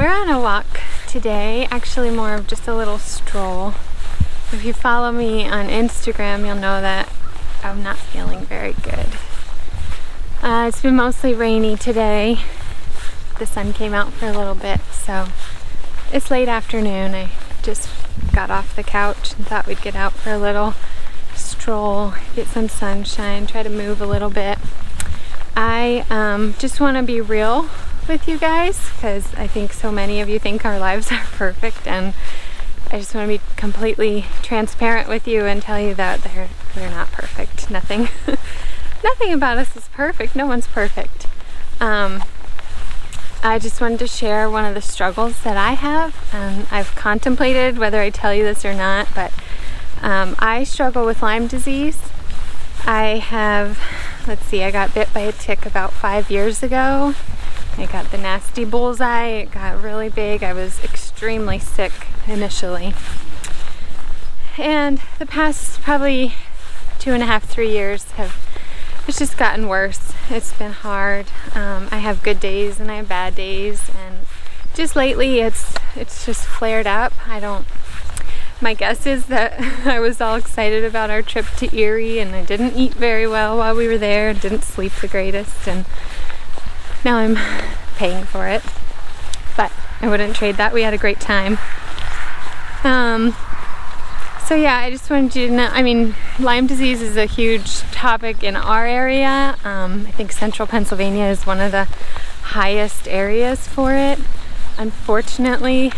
We're on a walk today, actually more of just a little stroll. If you follow me on Instagram, you'll know that I'm not feeling very good. Uh, it's been mostly rainy today. The sun came out for a little bit, so it's late afternoon. I just got off the couch and thought we'd get out for a little stroll, get some sunshine, try to move a little bit. I um, just want to be real with you guys because I think so many of you think our lives are perfect and I just want to be completely transparent with you and tell you that they're they're not perfect. Nothing nothing about us is perfect. No one's perfect. Um, I just wanted to share one of the struggles that I have and I've contemplated whether I tell you this or not, but um, I struggle with Lyme disease. I have, let's see, I got bit by a tick about five years ago. I got the nasty bullseye, it got really big. I was extremely sick initially. And the past probably two and a half, three years have it's just gotten worse. It's been hard. Um, I have good days and I have bad days and just lately it's it's just flared up. I don't my guess is that I was all excited about our trip to Erie and I didn't eat very well while we were there, and didn't sleep the greatest, and now I'm paying for it. But I wouldn't trade that. We had a great time. Um, so yeah, I just wanted you to know, I mean, Lyme disease is a huge topic in our area. Um, I think central Pennsylvania is one of the highest areas for it. Unfortunately,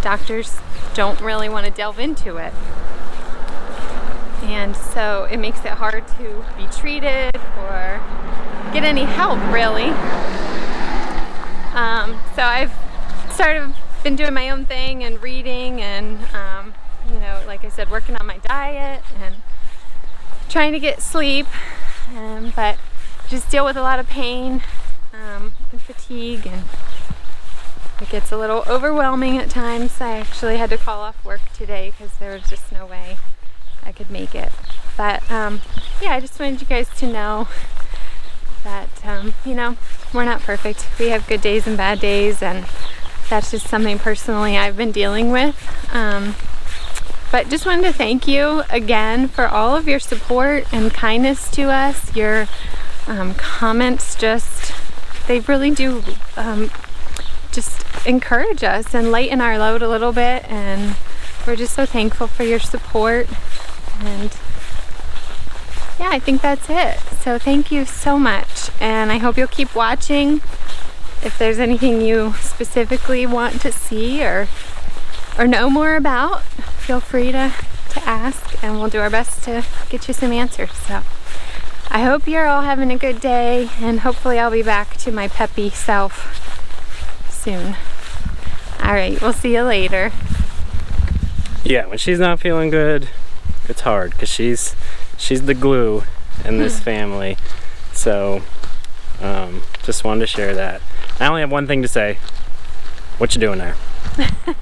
doctors don't really want to delve into it. And so it makes it hard to be treated or get any help really. Um, so I've started, been doing my own thing and reading and um, you know, like I said, working on my diet and trying to get sleep, um, but just deal with a lot of pain um, and fatigue and it gets a little overwhelming at times. I actually had to call off work today because there was just no way I could make it. But um, yeah, I just wanted you guys to know that, um, you know, we're not perfect. We have good days and bad days and that's just something personally I've been dealing with. Um, but just wanted to thank you again for all of your support and kindness to us. Your um, comments just, they really do um, just encourage us and lighten our load a little bit and we're just so thankful for your support and yeah I think that's it so thank you so much and I hope you'll keep watching if there's anything you specifically want to see or or know more about feel free to to ask and we'll do our best to get you some answers so I hope you're all having a good day and hopefully I'll be back to my peppy self soon. All right, we'll see you later. Yeah, when she's not feeling good, it's hard because she's she's the glue in this family. So, um, just wanted to share that. I only have one thing to say. What you doing there?